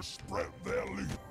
To spread their lead.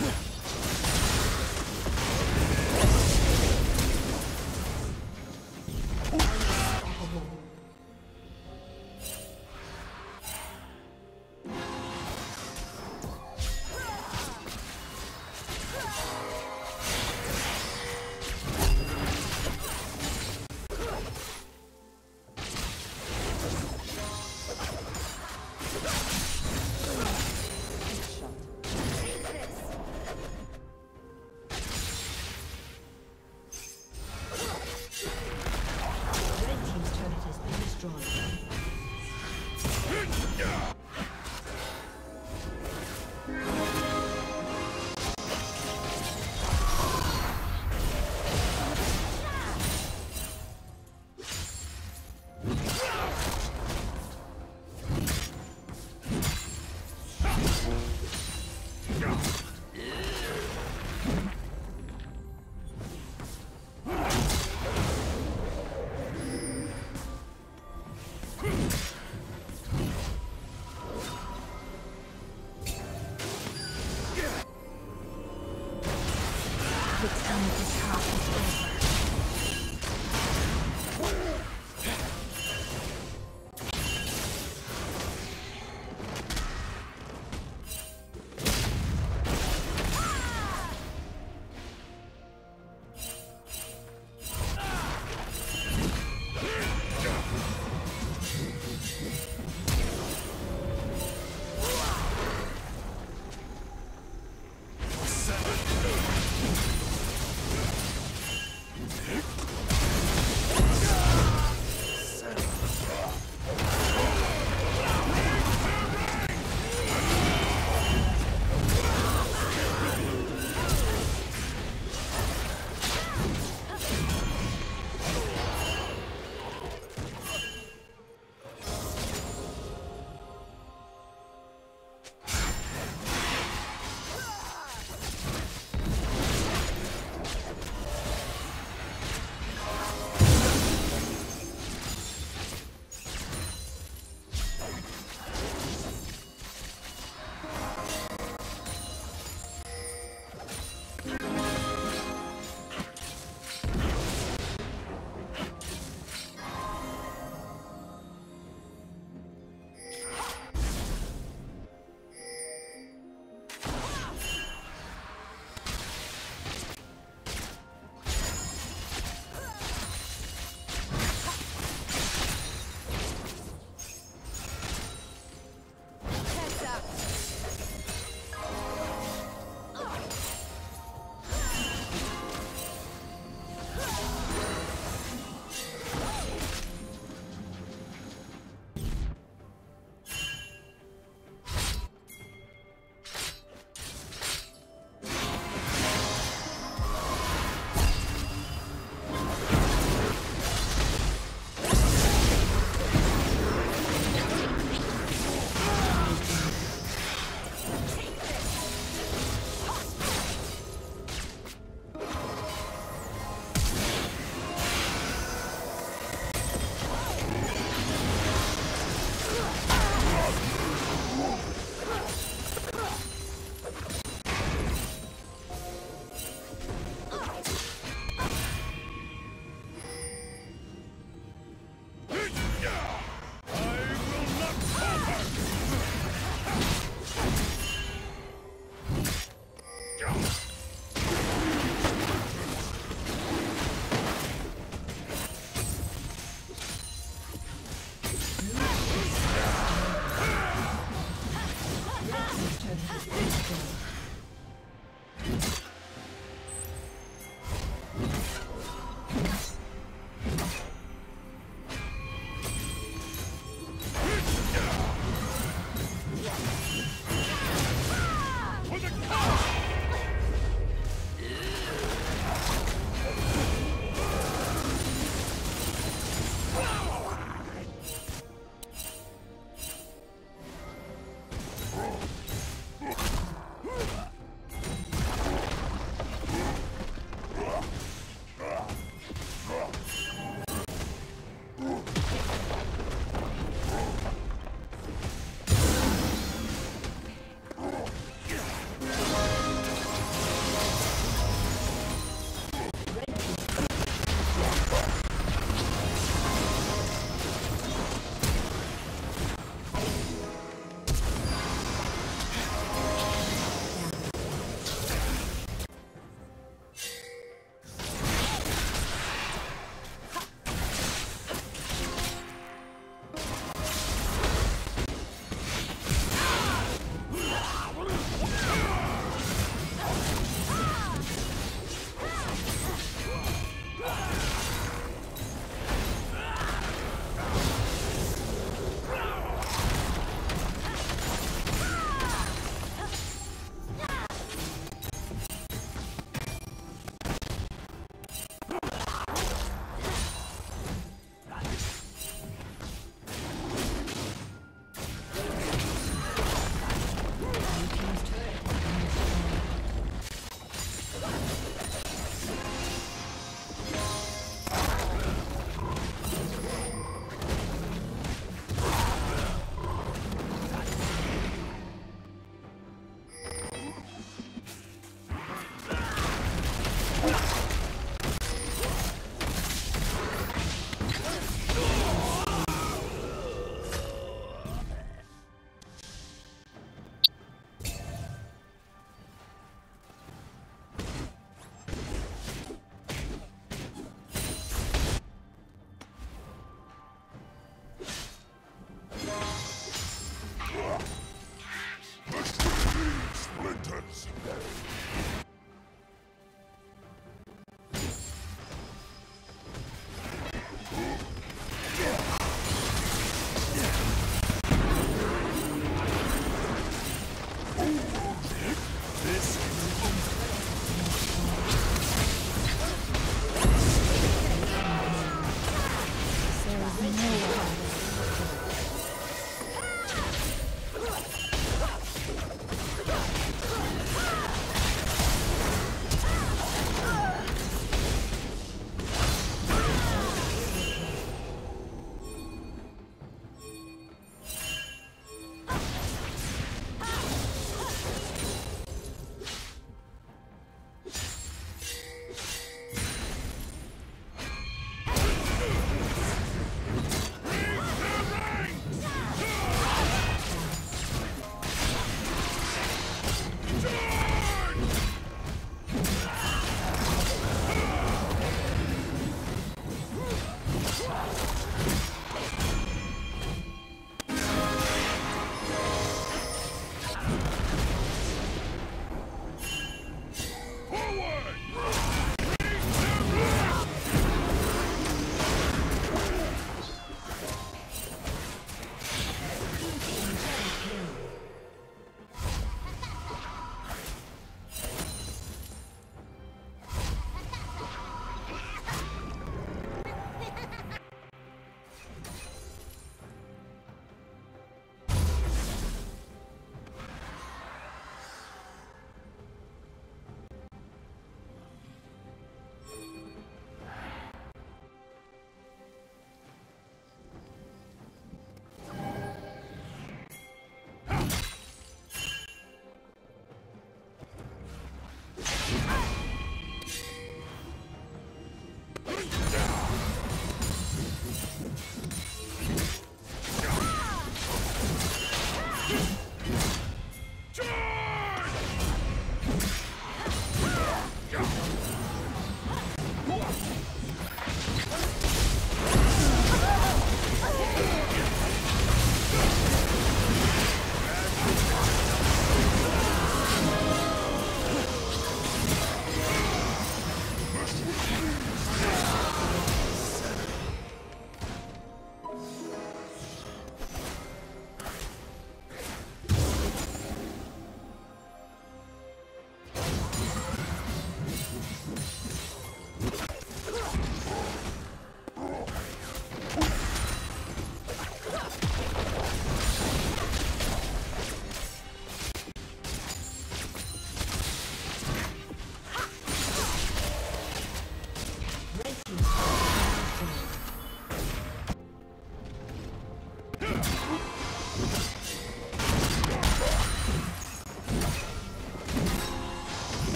Yeah. No.